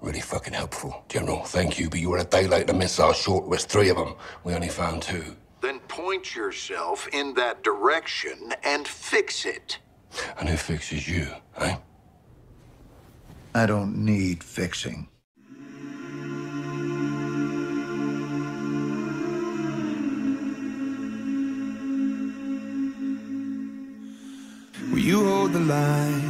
Really fucking helpful. General, thank you, but you were a day late to miss our short was three of them. We only found two. Then point yourself in that direction and fix it. And who fixes you, eh? I don't need fixing. Will you hold the line?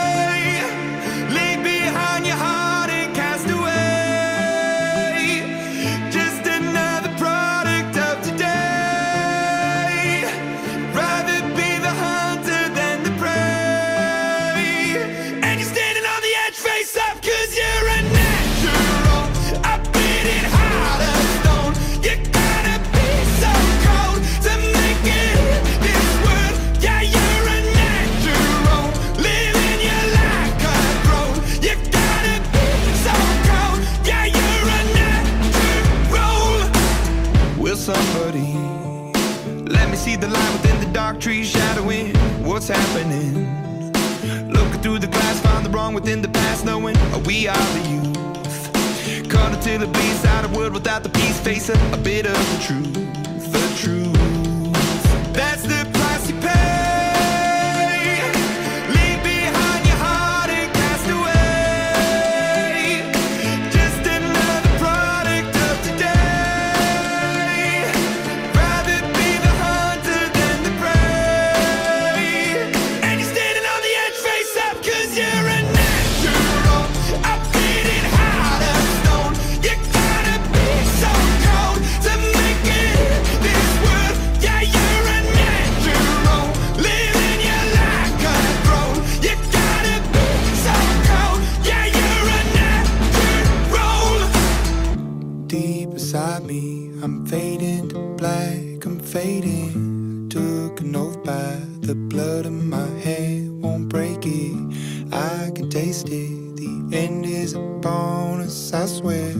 within the past, knowing we are the youth. Caught until the beast out of wood without the peace, facing a bit of the truth. tasty. The end is a bonus, I swear.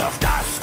of dust.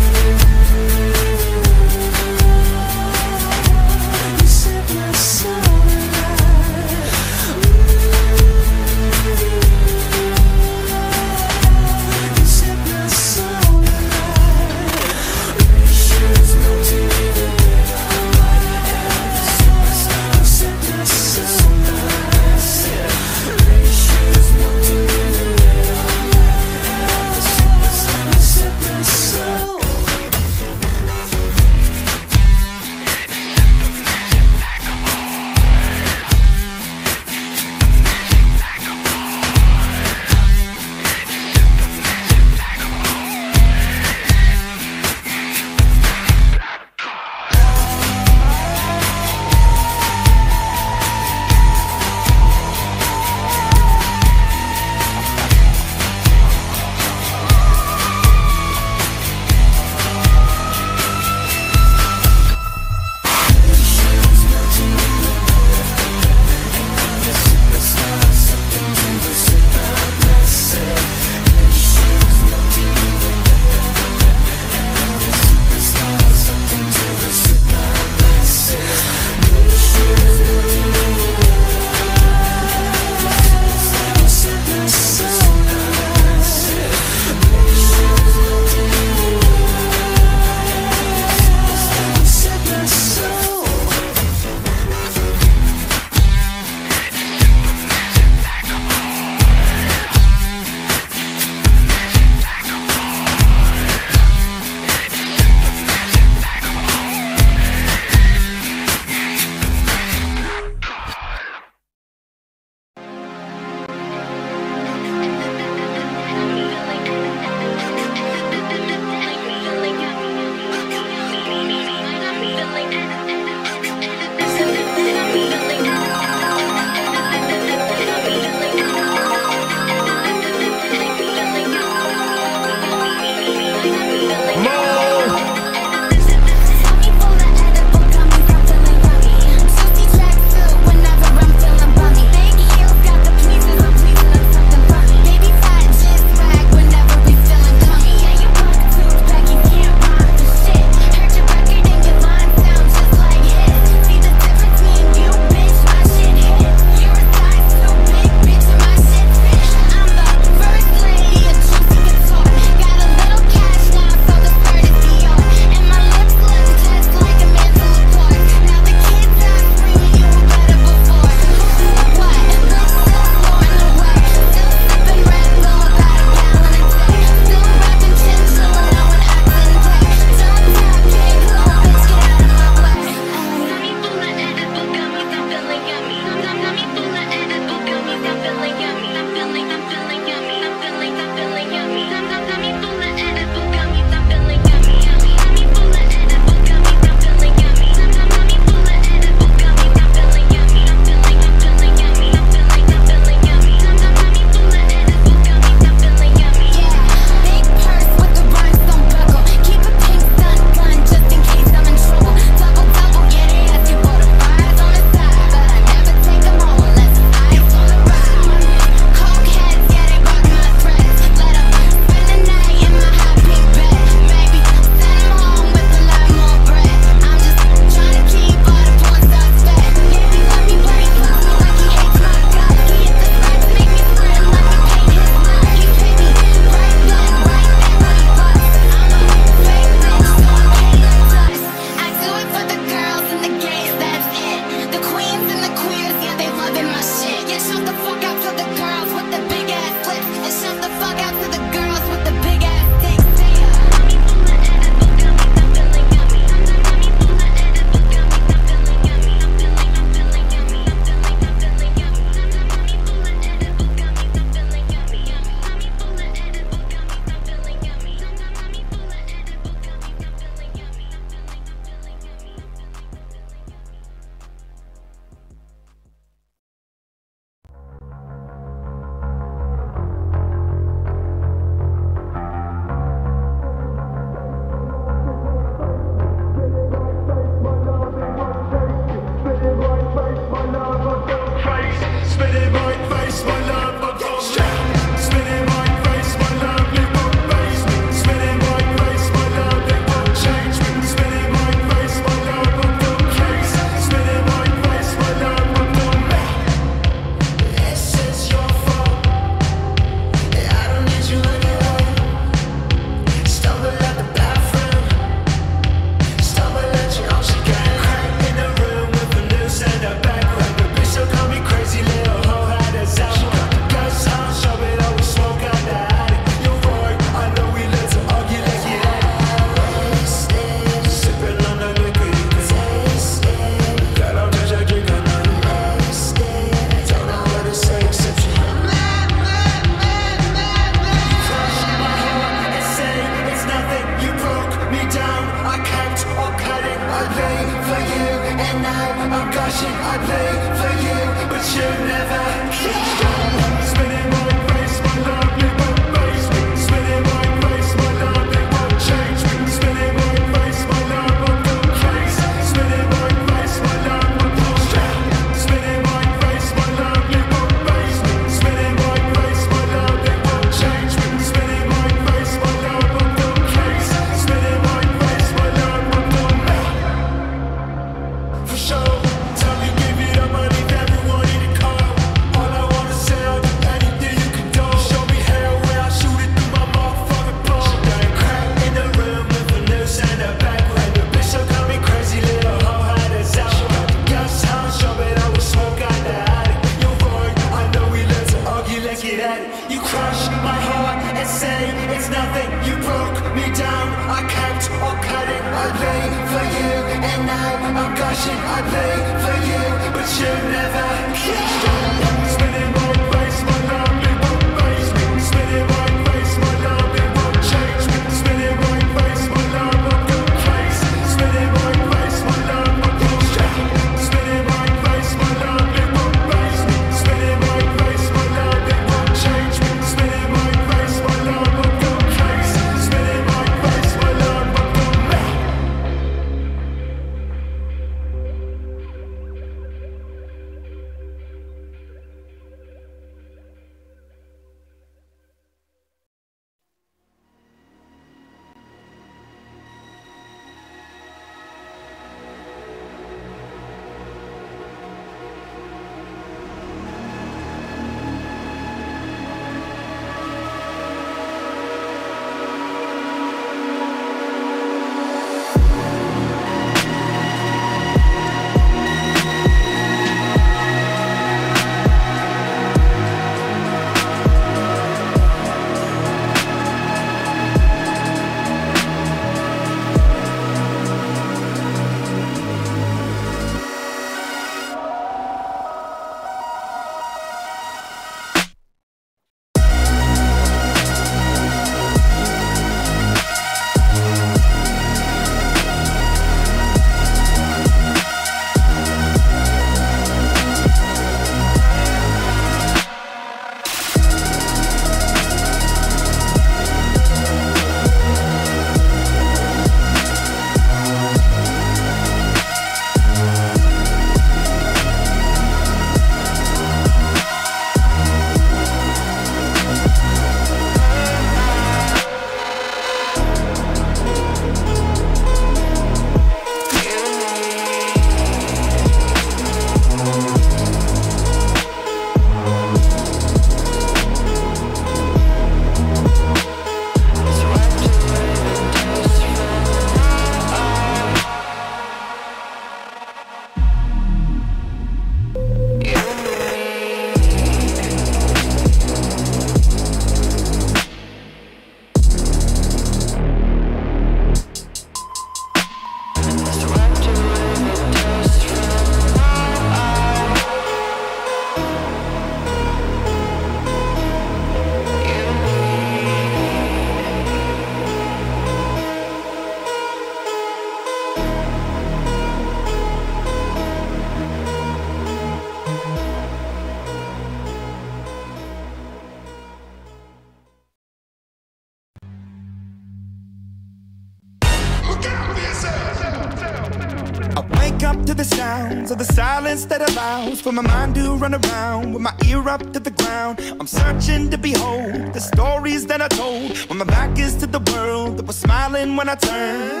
searching to behold the stories that I told when my back is to the world that was smiling when I turned.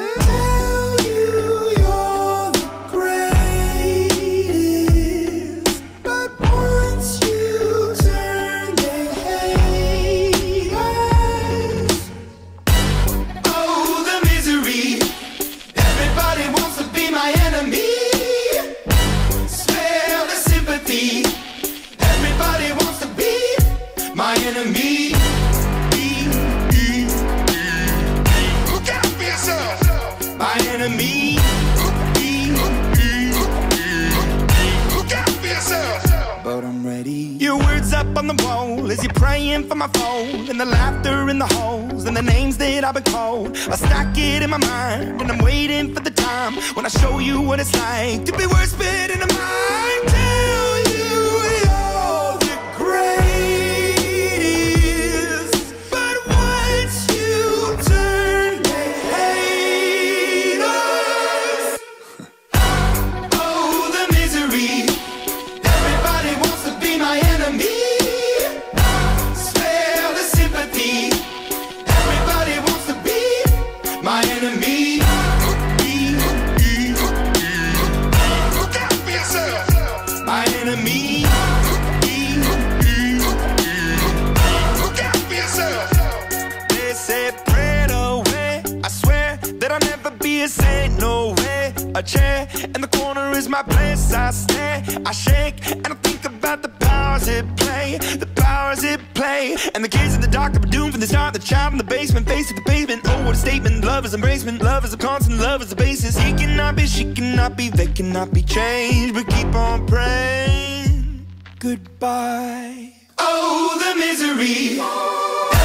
get away. I swear that I'll never be a saint, no way. A chair in the corner is my place. I stay. I shake, and I think about the powers at play, the powers at play. And the kids in the dark are doomed from the start, the child in the basement, face to the pavement. Oh, what a statement! Love is embracement, love is a constant, love is the basis. He cannot be, she cannot be, they cannot be changed, but keep on praying. Goodbye. Oh, the misery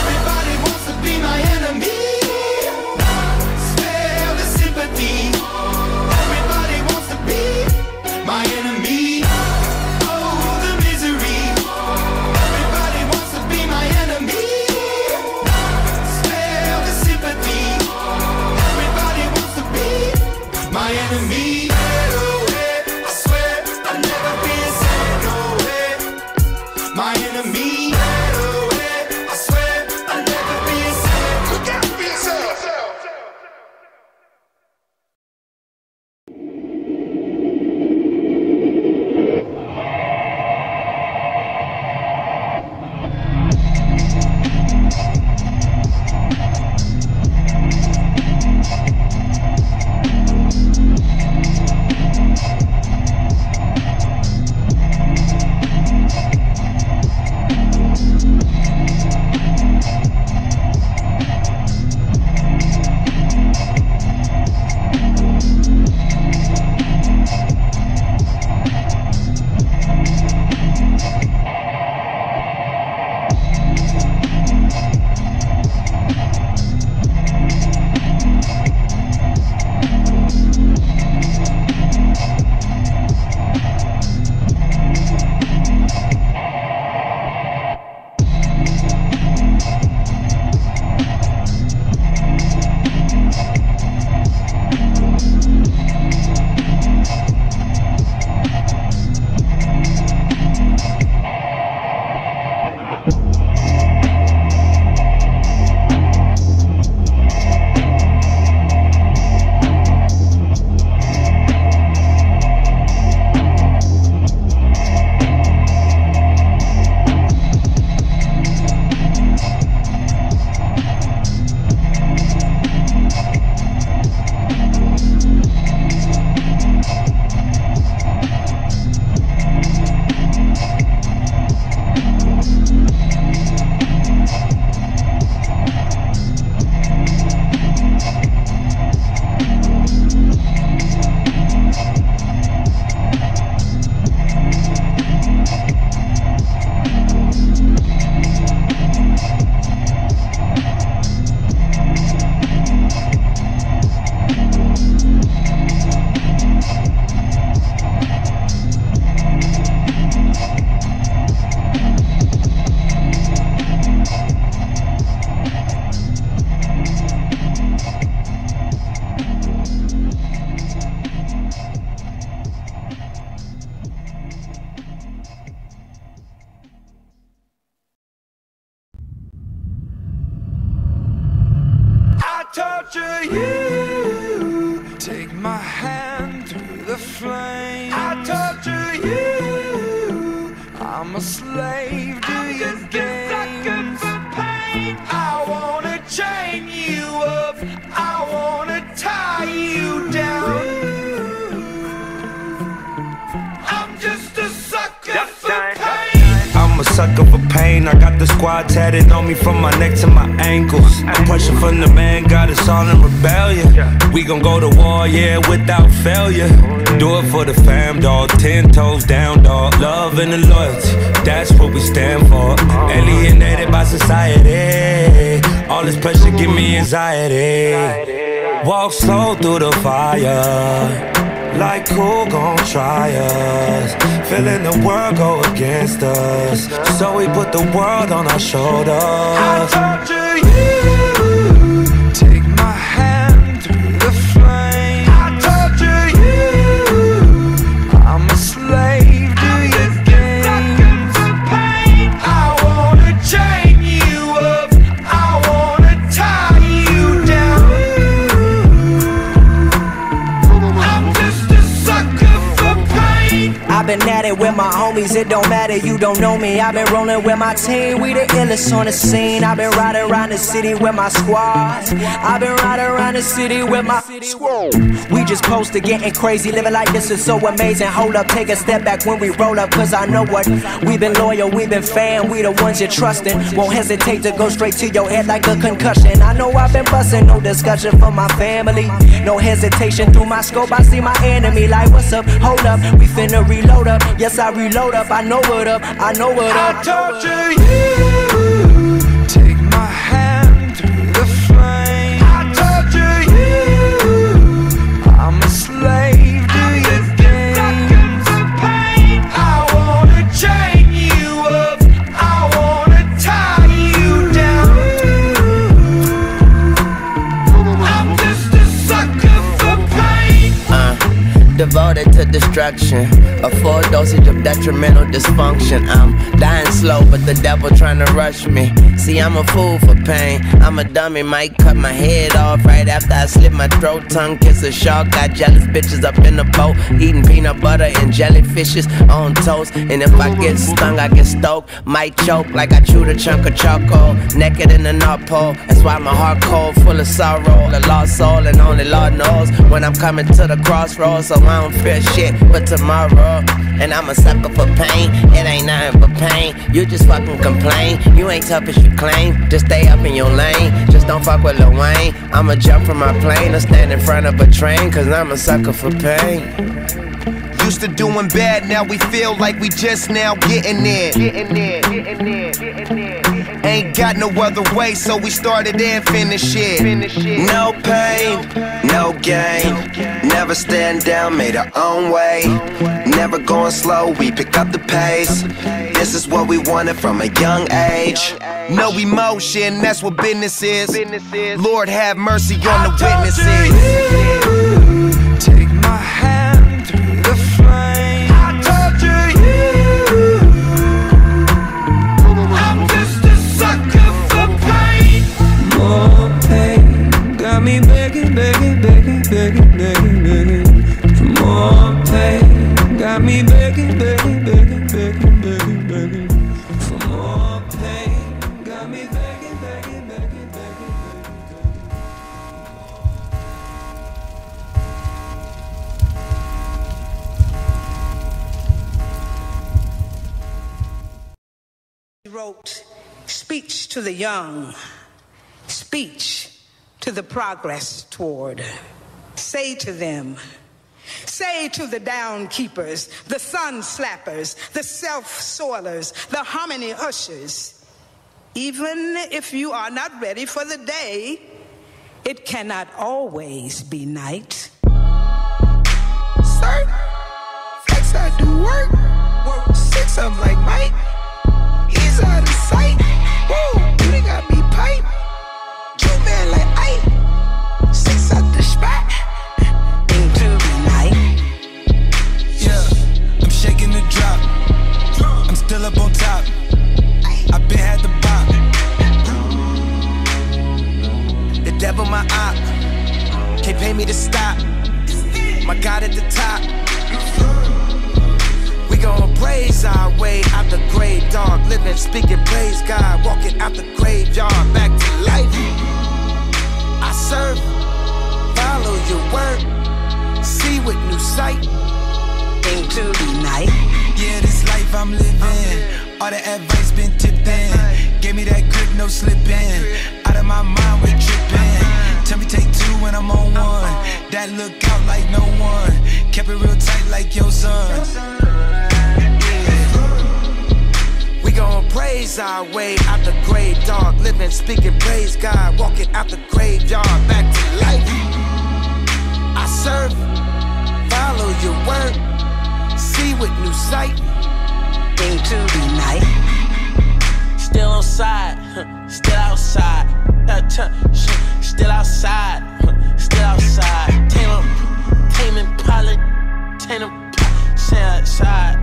my enemy. You. I wanna tie you down. I'm just a sucker for pain. I'm a sucker for pain. I got the squad tatted on me from my neck to my ankles. The pressure from the man got us all in rebellion. We gon' go to war, yeah, without failure. Oh, Do it for the fam, dog. Ten toes down, dog. Love and the loyalty, that's what we stand for. Uh-huh. Alienated by society. All this pressure give me anxiety. Walk slow through the fire. Like who gon' try us? Feeling the world go against us. So we put the world on our shoulders. I torture you. I've been at it with my homies it don't matter, you don't know me. I've been rolling with my team, we the illest on the scene. I've been riding around the city with my squad. I've been riding around the city with my squad. We just posted getting crazy, living like this is so amazing. Hold up, take a step back when we roll up, cause I know what. We've been loyal, we've been fan, we the ones you're trusting. Won't hesitate to go straight to your head like a concussion. I know I've been busting, no discussion for my family. No hesitation through my scope, I see my enemy. Like, what's up? Hold up, we finna reload up. Yes, I reload up, I know what up, I know what up. I torture you. Destruction. A full dosage of detrimental dysfunction. I'm dying slow, but the devil trying to rush me. See, I'm a fool for pain. I'm a dummy, might cut my head off right after I slit my throat. Tongue kiss a shark. Got jealous bitches up in the boat, eating peanut butter and jellyfishes on toast. And if I get stung, I get stoked. Might choke like I chewed a chunk of charcoal. Naked in the North Pole. That's why my heart cold, full of sorrow. A lost soul, and only Lord knows when I'm coming to the crossroads. So I don't fear shit but tomorrow. And I'm a sucker for pain. It ain't nothing but pain. You just fucking complain. You ain't tough as you claim. Just stay up in your lane. Just don't fuck with Lil Wayne. I'ma jump from my plane or stand in front of a train. Cause I'm a sucker for pain. Used to doing bad, now we feel like we just now getting there. Getting getting getting. Ain't got no other way, so we started and finished it. Finish it. No pain, no gain. Never stand down, made our own way. Never going slow, we pick up the pace. This is what we wanted from a young age. No emotion, that's what business is. Lord have mercy on the witnesses. Speech to the young, speech to the progress toward. Say to them, say to the down keepers, the sun slappers, the self soilers, the harmony ushers, even if you are not ready for the day, it cannot always be night. Sir, flex I do work. Work six of 'em like Mike. He's out of sight. Whoa, you got me pipe. Devil my op. Can't pay me to stop. My God at the top. We gon' praise our way out the grave, dog. Living, speaking, praise God. Walking out the graveyard back to life. I serve, follow your word, see with new sight. The night. Yeah, this life I'm living. All the advice been tipped in. Gave me that grip, no slipping. Out of my mind, we tripping. Tell me take two when I'm on one. That look out like no one. Kept it real tight like your son. Yeah. We gon' praise our way out the grave, dog. Living, speaking, praise God. Walking out the graveyard back to life. I serve, follow your word, see with new sight. Into the night. Still on side, still outside. Still outside, still outside. Tame 'em, tame Impala, tame 'em, stay outside.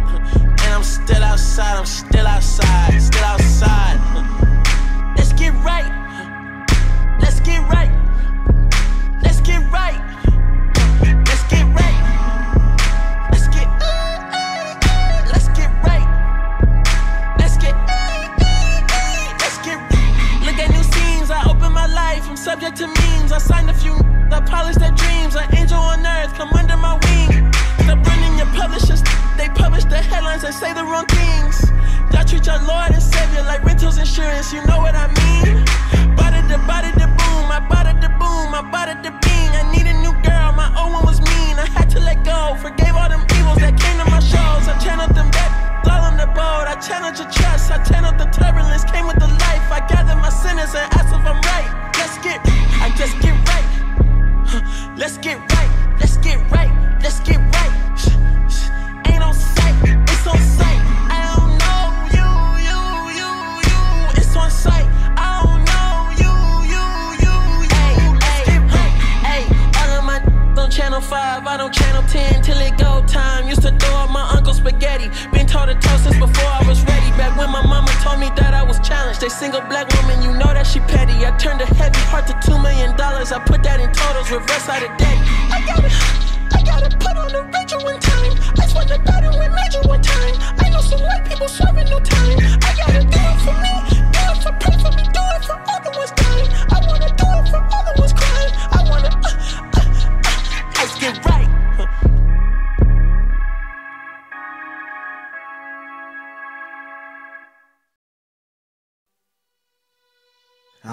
And I'm still outside, I'm still outside, still outside. Let's get right, let's get right, subject to memes. I signed a few, I polished their dreams. An angel on earth, come under my wing. Stop running your publishers, they publish the headlines and say the wrong things. Y'all treat your Lord and Savior like rentals insurance, you know what I mean?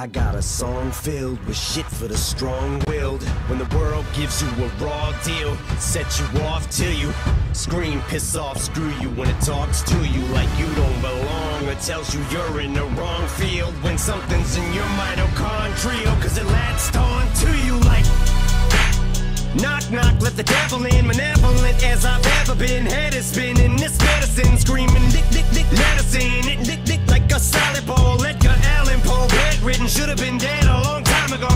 I got a song filled with shit for the strong-willed. When the world gives you a raw deal, set you off till you scream, piss off, screw you when it talks to you like you don't belong or tells you you're in the wrong field when something's in your mitochondrial cause it latched on to you like Knock, knock, let the devil in, malevolent as I've ever been. Head is spinning, this medicine screaming, dick, dick, dick, let in. It, dick, dick, like a solid ball. Edgar Poe, bedridden, should have been dead a long time ago.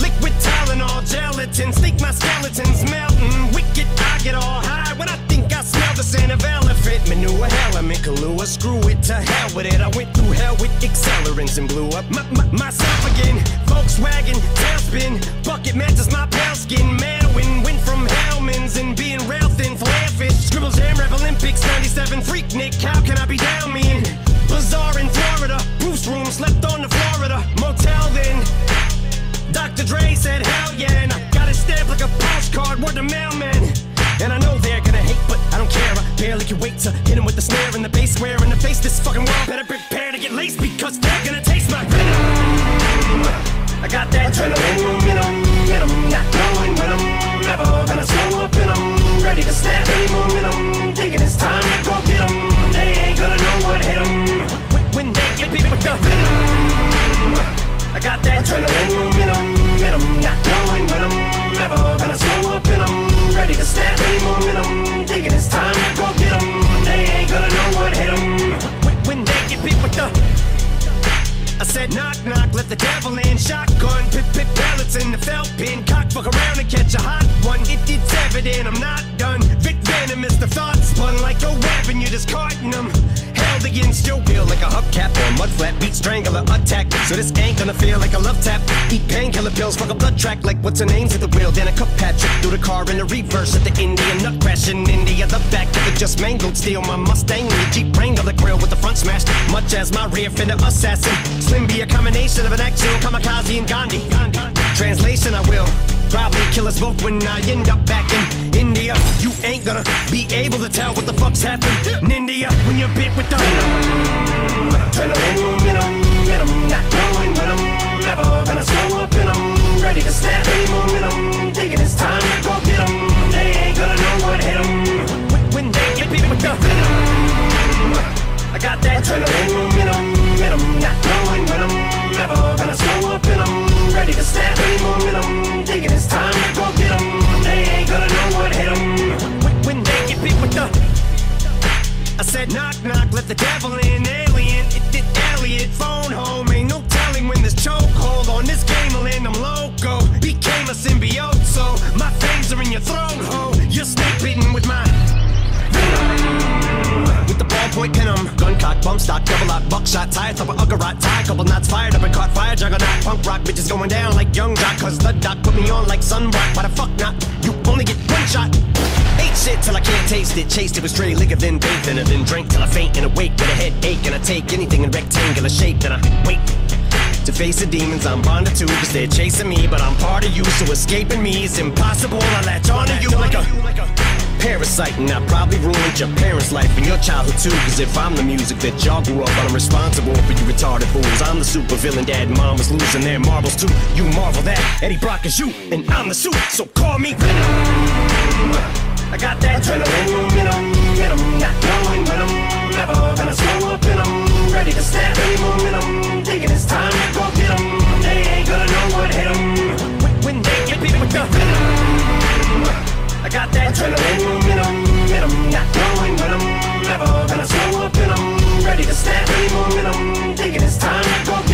Liquid Tylenol, gelatin, think my skeletons melting. Wicked, I get all high when I think I smell the scent of elephant manure. Element, Kahlua, screw it to hell with it. I went through hell with accelerants and blew up my, my, myself again. Volkswagen, tailspin, bucket matches my pale skin. Manwin, went from Hellman's and being rail thin, flare fish. Scribbles, Jam Rap Olympics, 97 Freaknik. How can I be down mean? in? Bizarre in Florida, Room, slept on the Florida motel then. Dr. Dre said, hell yeah, and I got it stamped like a postcard, word to mailman. And I know they're gonna hate, but I don't care. I barely can wait to hit him with the snare and the bass square in the face. This fucking world better prepare to get laced because they're gonna taste my venom. I got that adrenaline any momentum. Thinking it's time to go get 'em. They ain't gonna know what hit 'em. When, they get beat with the I said knock knock, let the devil in. Shotgun, pip pip pellets in the felt pin. Cock fuck around and catch a hot one. It, it's evident I'm not done. Vic venom is the thought spun like a weapon. You're discarding them. Against your will like a hubcap or mud flat beat strangler attack. So this ain't gonna feel like a love tap. Eat painkiller pills, fuck a blood track like what's her name's at the wheel. Then a cup patch through the car in the reverse at the Indian nut crash in India. The back of it just mangled. Steal my Mustang, the Jeep Wrangler, the grill with the front smashed. Much as my rear fender assassin. Slim be a combination of an actual kamikaze and Gandhi. Translation, I will probably kill us both when I end up back in India. You ain't gonna be able to tell what the fuck's happened in India when you're bit with the. Adrenaline, venom, venom, not going with 'em. Never gonna slow up in 'em. Ready to snap any momentum. Thinking it's time to go get 'em. They ain't gonna know what hit 'em. When, when they get bit with the venom. I got that adrenaline, venom, venom, not going with 'em. Never gonna slow up in 'em. Ready to snap any momentum. Thinking it's time to go get 'em. Hit 'em. When, they get bit with the I said knock knock, let the devil in, alien. It did Elliot, phone home. Ain't no telling when this chokehold on this game will end. I'm loco, became a symbiote, so my fangs are in your throat, ho. You're snake bitten with my. Ballpoint pin 'em. Um. gun cock, bump stock, double lock, buckshot, tie top of Uggarot, tie, couple knots fired up and caught fire, juggernaut, punk rock, bitches going down like young jock, cause the doc put me on like sunblock. Why the fuck not? You only get one shot. Ate shit till I can't taste it. Chased it with stray liquor, then bathed in it, then drank till I faint and awake with a headache. And I take anything in rectangular shape, then I wait. To face the demons I'm bonded to, cause they're chasing me, but I'm part of you, so escaping me is impossible. I latch on onto you like a parasite, and I probably ruined your parents' life and your childhood too. Cause if I'm the music that y'all grew up on, I'm responsible for you retarded fools. I'm the super villain, dad and mom was losing their marbles too. You marvel that Eddie Brock is you, and I'm the suit, so call me Venom. I got that adrenaline momentum, momentum, not knowing when I'm never gonna slow up and I'm ready to snap any momentum. Taking got that adrenaline in them, in them Not knowing when I'm never gonna slow up and I'm Ready to snap. Any momentum Thinking it's time to go